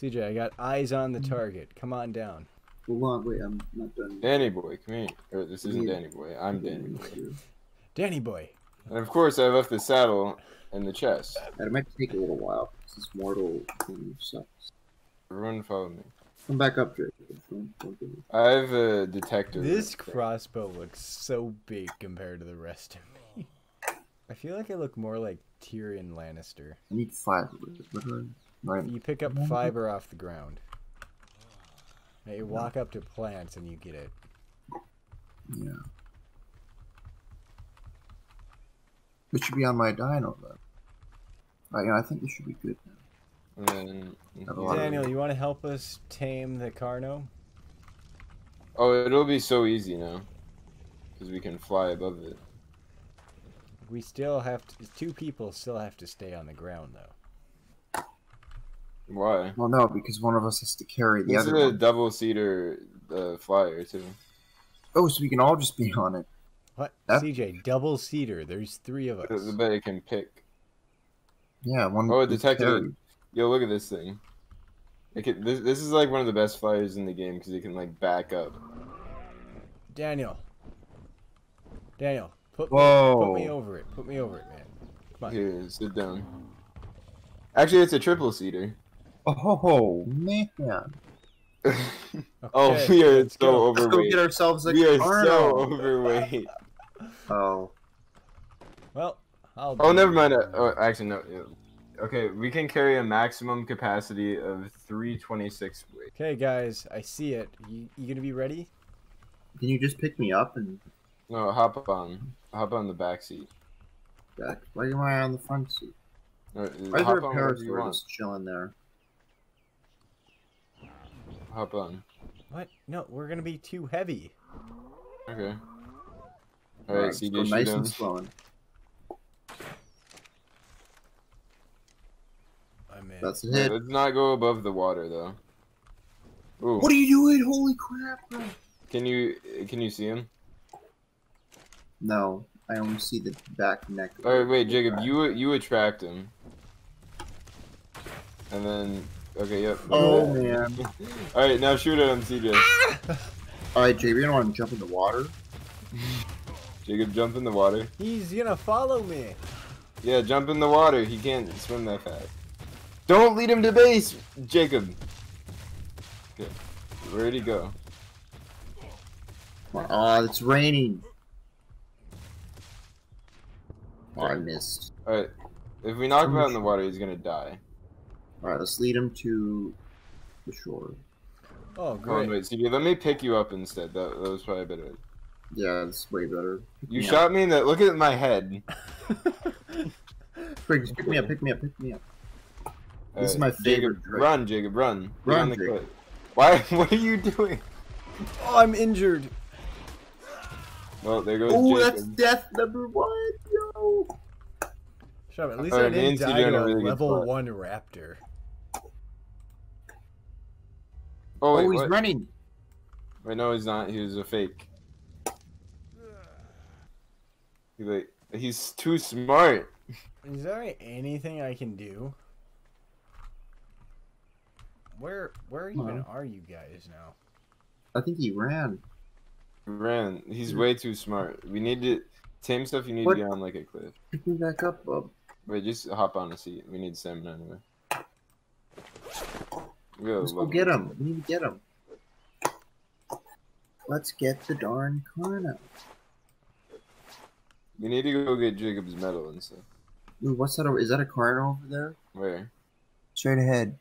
CJ, I got eyes on the target. Come on down. Hold on, wait, I'm not done. Danny boy, come here. Or this isn't Yeah. Danny boy. I'm Danny boy. Danny boy. And of course, I left the saddle in the chest. It might take a little while. This mortal thing sucks. Everyone follow me. Come back up, Drake. Don't, don't give me- I have uh, a detector. This crossbow looks so big compared to the rest of me. I feel like I look more like Tyrion Lannister. I need five. Uh, What do I? Right. You pick up fiber off the ground. Now you walk up to plants and you get it. Yeah. This should be on my dino though. Right, yeah, I think this should be good now. And then, Have of- Daniel, you want to help us tame the Carno? oh, it'll be so easy now. Because we can fly above it. We still have to. Two people still have to stay on the ground though. Why? Well, no, because one of us has to carry the This is other a double seater uh, flyer too. Oh, so we can all just be on it. What? Huh? CJ, double seater. There's three of us. But it can pick. Yeah, one. Oh, is detected it. carried. Yo, look at this thing. It can, this, this is like one of the best flyers in the game because it can like back up. Daniel. Daniel, put me, put me over it. Put me over it, man. Come on. Here, sit down. Actually, it's a triple seater. Oh man, oh, Okay, we are let's so go. let's go overweight. get ourselves a We are so overweight. Oh, Well, I'll. Oh, never mind. Uh, Oh, actually, no. yeah. Okay, we can carry a maximum capacity of 326 weight. Okay, guys, I see it. You, you gonna be ready? can you just pick me up and No, hop on. Hop on the back seat. back? Why am I on the front seat? Or, uh, Why is hop there a on wherever parasaur just chilling there? Hop on. What? No, we're gonna be too heavy. Okay. Alright, Alright, let's CJ, go nice and slow. I'm in. That's a hit. Let's not go above the water though. Ooh, What are you doing? Holy crap! bro. can you can you see him? No, I only see the back neck. Alright, wait, Jacob, you you attract him, and then okay, yep. Oh man! Alright, now shoot at him, CJ. Ah! All right, JB, you don't want to jump in the water? Jacob, jump in the water. He's gonna follow me. Yeah, jump in the water. He can't swim that fast. Don't lead him to base, Jacob. Okay, where'd he go? Oh, it's raining. Oh, I missed. Alright, if we knock him out in the water, he's gonna die. All right, let's lead him to the shore. Oh, Hold on, wait, CJ, let me pick you up instead. That, that was probably better. Yeah, it's way better. Pick You me shot me in the. Look at my head. Up. Pick me up, pick me up, pick me up. This is Alright, my Jacob, favorite trick. Run, Jacob, run. Get Run, the Jacob. cliff. Why? What are you doing? Oh, I'm injured. Well, there goes Oh, Jacob. that's death number one, yo! Shut up. At least Alright, I me didn't and die on to a a really level one raptor. Oh, wait, oh, he's what? running. Wait, no, he's not. He was a fake. He, like, he's too smart. Is there anything I can do? Where where even No. are you guys now? I think he ran. Ran. He's hmm. way too smart. We need to tame stuff. You need What? to be on like a cliff. Pick me back up, bub. Wait, just hop on a seat. We need stamina anyway. Let's go get him. We need to get him. Let's get the darn Carno. We need to go get Jacob's medal and stuff. Ooh, what's that? Is that a Carno over there? Where? Straight ahead.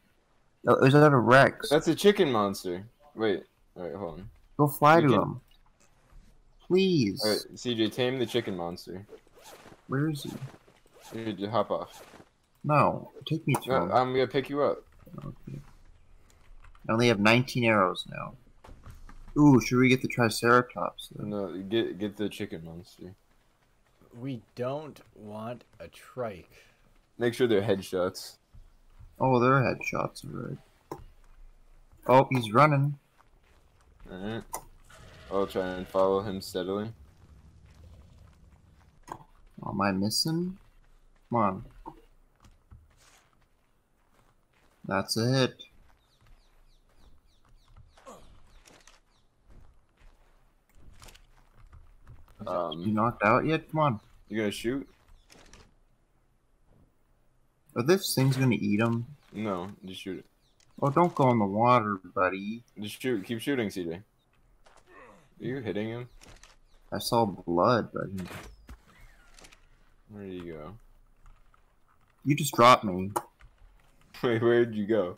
Oh, is that a Rex? That's a chicken monster. Wait. Alright, hold on. Go fly You to can- him. Please. Alright, CJ, tame the chicken monster. Where is he? Just hop off. No, take me to No, him. I'm gonna pick you up. Okay. I only have 19 arrows now. Ooh, should we get the Triceratops? Though? No, get get the chicken monster. We don't want a trike. Make sure they're headshots. Oh, they're headshots already. Oh, he's running. Alright. I'll try and follow him steadily. Oh, am I missing? Come on. That's a hit. You Um, knocked out yet? Come on. you gonna shoot? Are this thing's gonna eat him? No, just shoot it. Oh, don't go in the water, buddy. Just shoot. Keep shooting, CJ. Are you hitting him? I saw blood, but Where did you go? you just dropped me. Wait, where'd you go?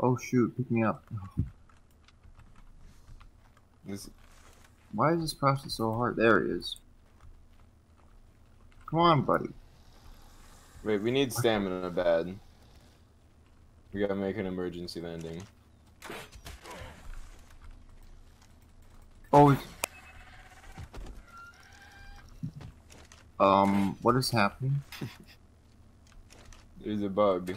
Oh shoot, pick me up. This Why is this process so hard? There he is. Come on, buddy. wait, we need stamina bad. We gotta make an emergency landing. Oh. Um, what is happening? There's a bug.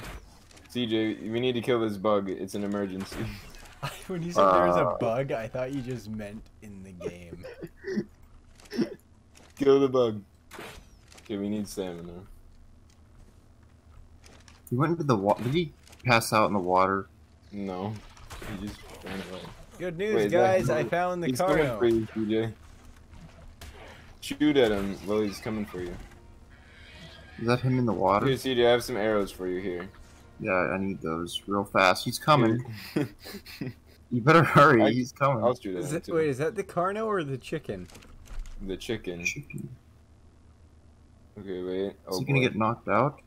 CJ, we need to kill this bug. It's an emergency. when you said there was a Uh. bug, I thought you just meant in the game. kill the bug. Okay, we need stamina. He went into the water. Did he pass out in the water? No, he just ran away. Good news, Wait, guys! I found the he's coming car. for you, CJ. Shoot at him while he's coming for you. Is that him in the water? Here, CJ, I have some arrows for you here. Yeah, I need those real fast. He's coming. You better hurry. I- He's coming. I'll shoot at Is him it, too. wait, is that the Carno or the chicken? The chicken. Chicken. Okay, wait. Is Oh, he gonna get knocked out?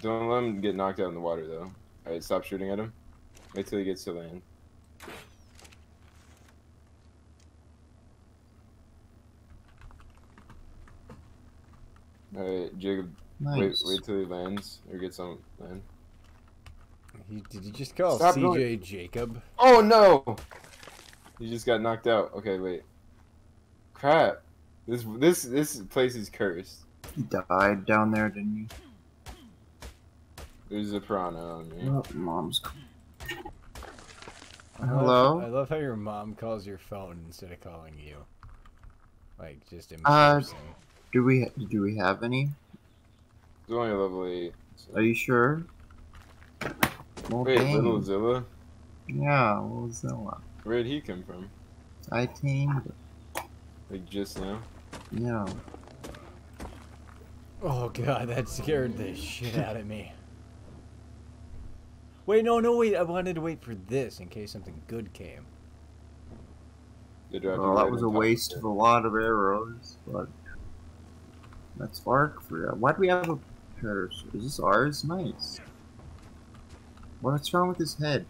Don't let him get knocked out in the water, though. Alright, stop shooting at him. Wait till he gets to land. Alright, Jacob, Nice. wait, wait till he lands, or gets on land. He, did you just call Stop CJ going- Jacob? Oh no! He just got knocked out. Okay, wait. Crap. This this this place is cursed. He died down there, didn't he? There's a piranha on me. Oh, mom's. I love- Hello? I love how your mom calls your phone instead of calling you. Like just in Uh, person. Do we do we have any? It's only a level eight. so- Are you sure? Well, Wait, dang. little Zilla? Yeah, what was that? Where did he come from? I tamed it. Like just now? Yeah. Oh god, that scared the shit out of me. Wait, no, no, wait. I wanted to wait for this in case something good came. They Well, that was a waste of a lot of arrows, but that's Spark for Why do we have a parachute? Is this ours? Nice. What's wrong with his head?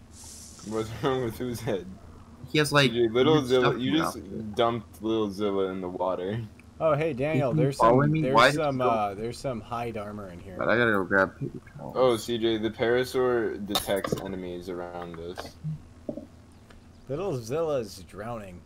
What's wrong with whose head? He has like CJ, little Zilla, you just it. dumped little Zilla in the water. Oh, hey Daniel, there's some me? there's Why some uh there's some hide armor in here. But I gotta go grab paper towels. Oh, CJ, the Parasaur detects enemies around us. Little Zilla's drowning.